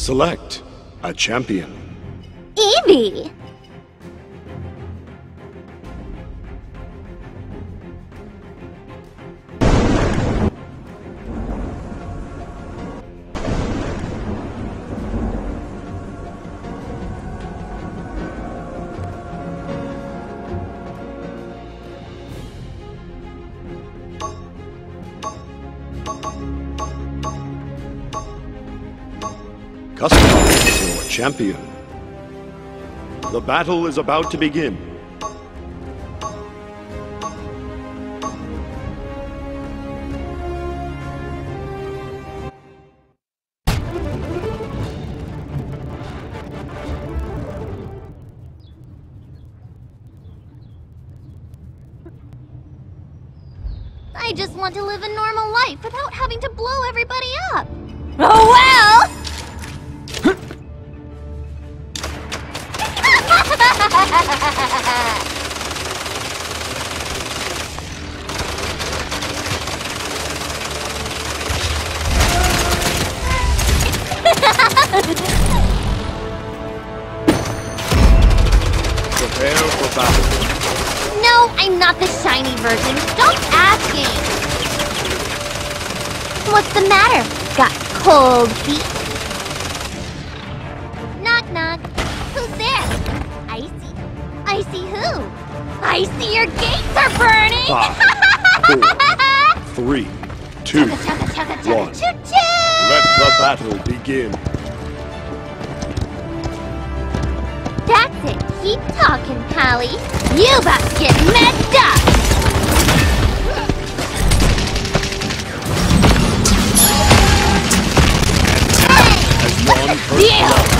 Select a champion. Evie! Customize your champion. The battle is about to begin. For. No, I'm not the shiny version. Stop asking. What's the matter? Got cold feet? Knock knock. Who's there? I see. I see who? I see your gates are burning. Five, Three, two, Chugga, chugga, chugga, one. choo choo! let the battle begin. That's it. Keep talking, Callie. You about to get messed up. Person Yeah.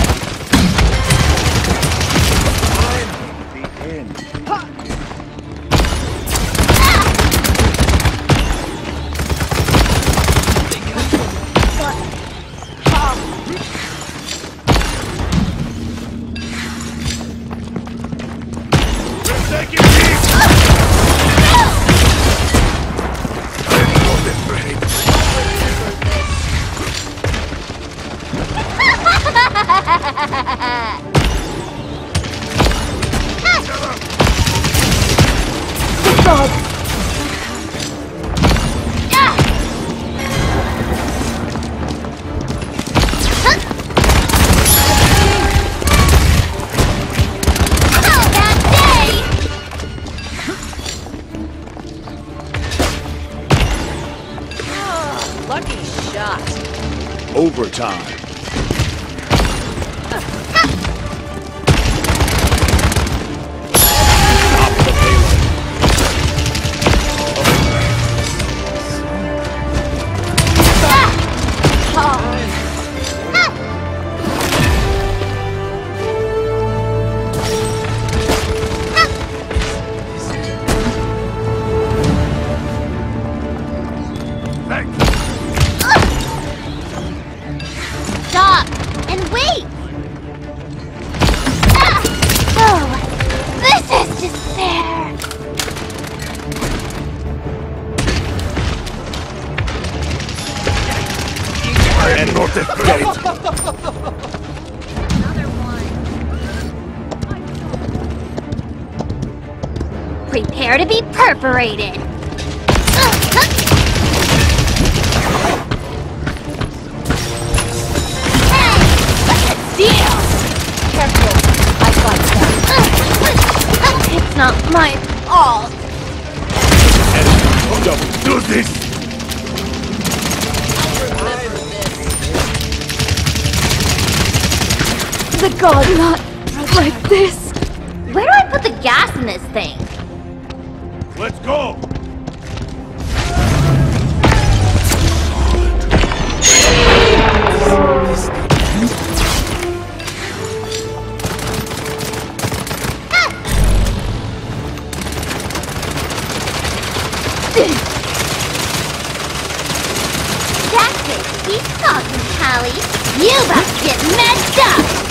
Overtime. And not afraid. Another one. Prepare to be perforated! Hey! Deal? Careful. I got that. It's not my fault. And do this. The god, not like this. Where do I put the gas in this thing? Let's go! That's it. Keep talking, Callie. You about to get messed up.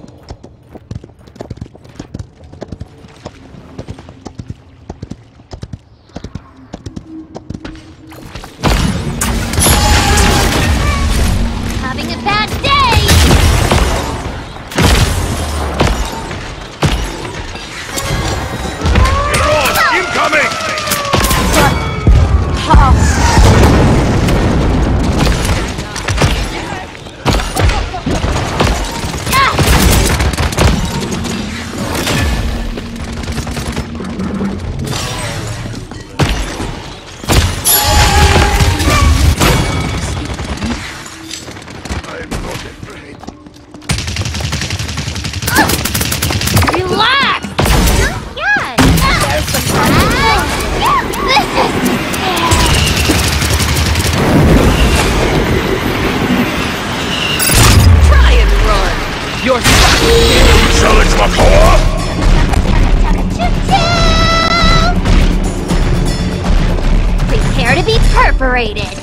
Perforated.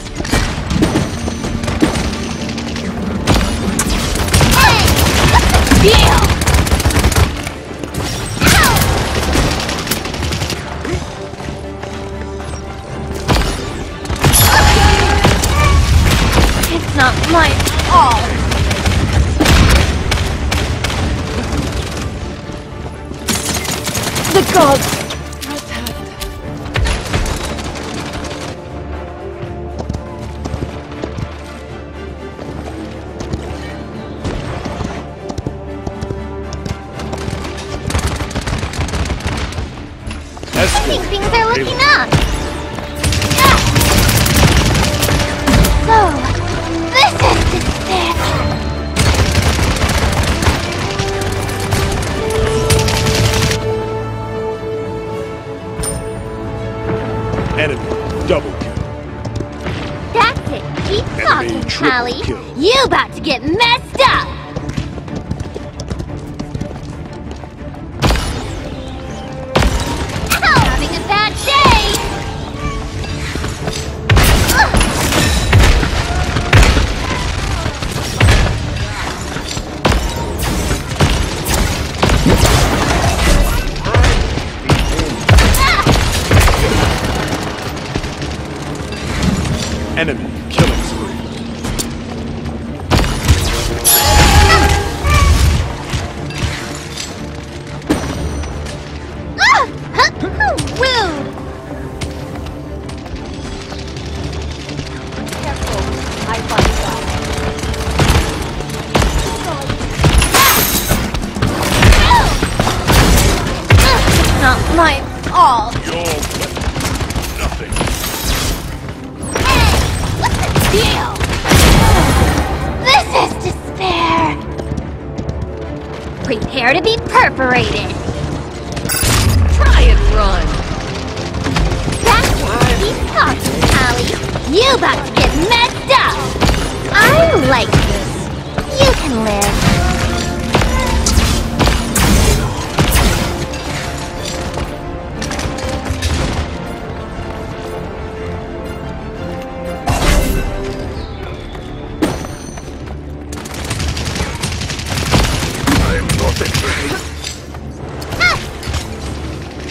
Things are looking up. So, this is despair. Enemy double kill. That's it. Keep talking, kill. You about to get messed my fault. Your nothing. Hey, what's the deal? This is despair. Prepare to be perforated. Try and run. That's it. Keep talking, Callie. You about to get messed up. I like this. You can live.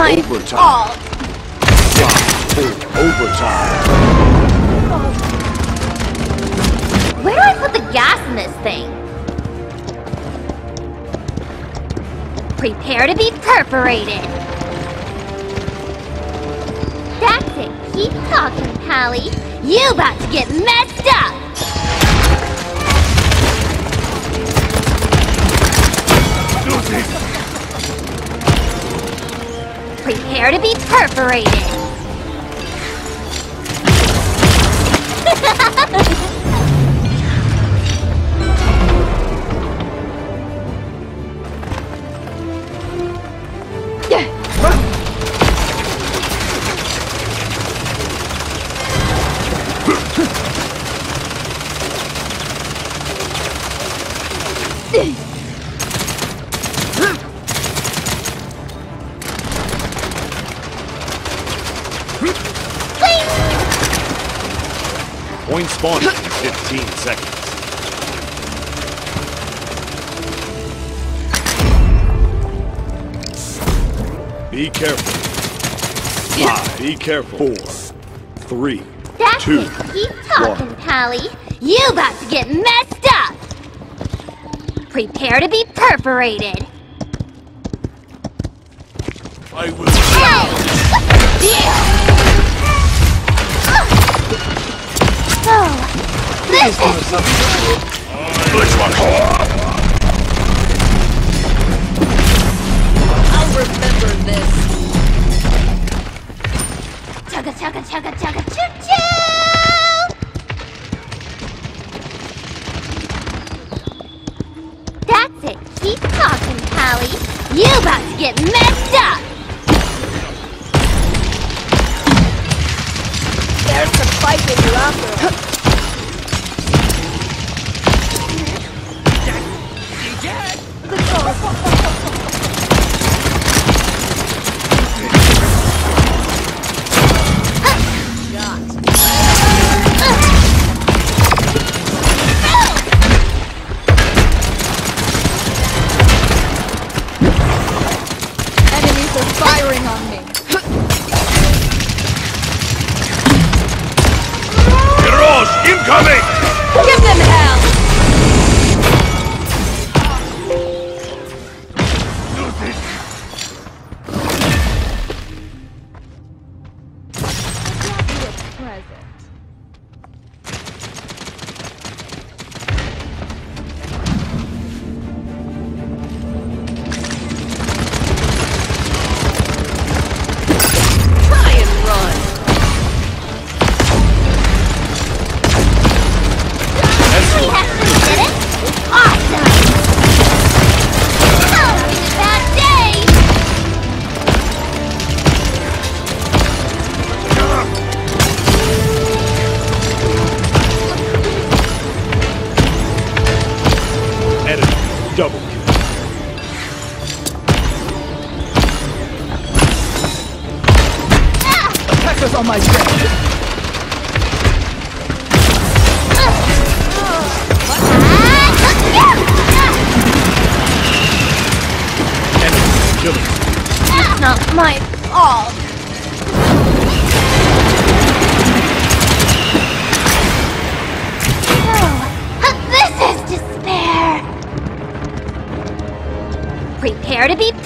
My Overtime. fault. overtime. Where do I put the gas in this thing? Prepare to be perforated. That's it. Keep talking, Pally. You about to get messed up. Prepare to be perforated. In 15 seconds. Be careful. Five. Be careful. Four. Three. That's Two. it. Keep talking, one. Pally. You about to get messed up. Prepare to be perforated. I will. Hey! Oh, I'll remember this. That's it. Keep talking, Pally. You about to get messed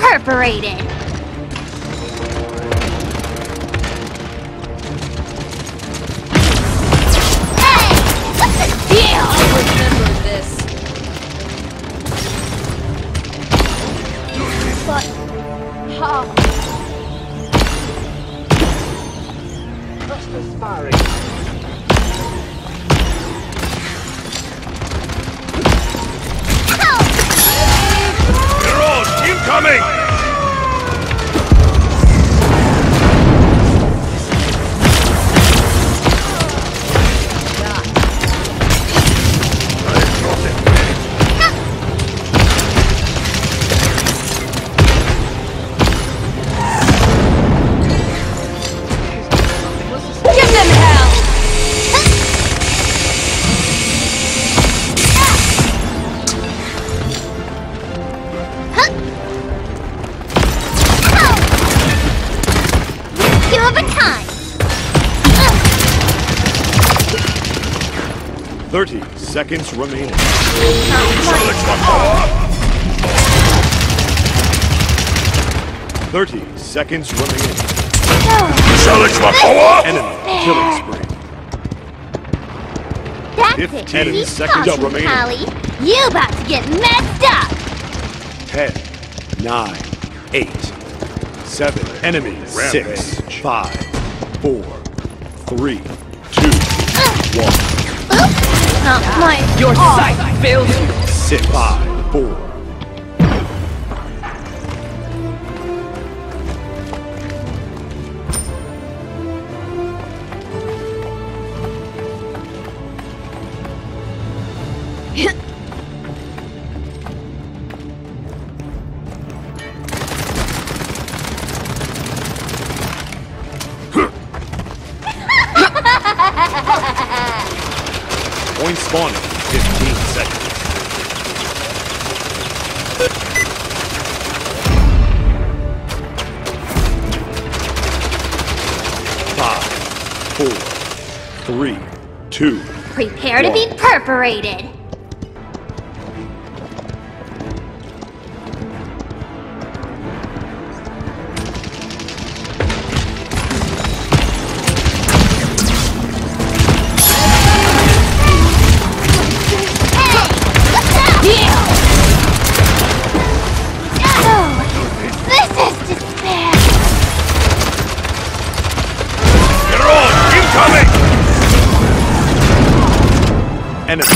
Prepare perforated. Hey, what's the deal? Remember this. But how? Heroes, incoming! Give 30 seconds remaining. Thirty seconds remaining. Enemy killing spree. That's. Fifteen Keep seconds talking, remaining. Callie. You about to get messed up. Ten, nine, eight, seven. Enemy six, five, four, three, two, one. Not my Your sight fails you. Six, five, four. Two, Prepare to be perforated. Enemy.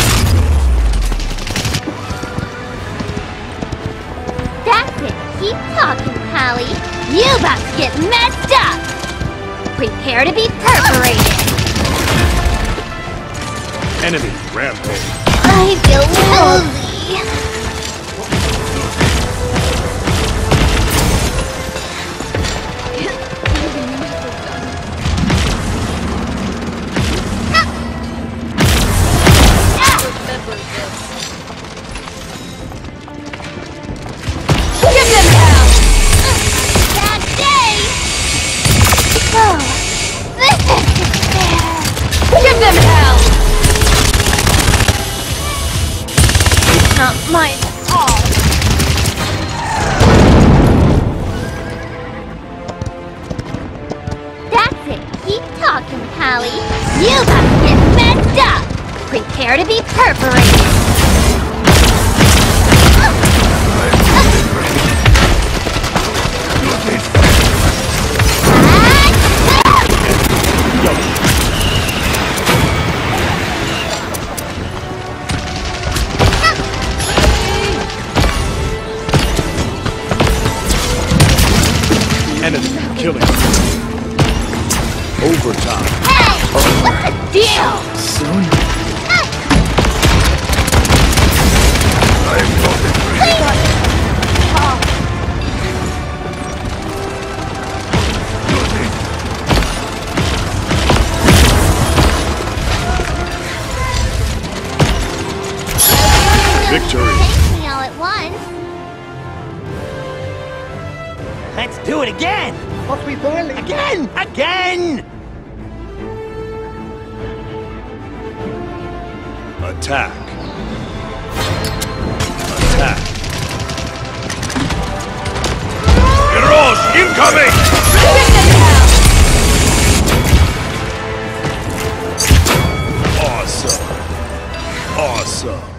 That's it. Keep talking, Callie. You about to get messed up. Prepare to be perforated. Enemy rampage. I feel woozy. The deal? Victory. Take me all at once. Let's do it again! Must be boiling. Again! Again! Attack. Attack. Heroes incoming! Awesome. Awesome.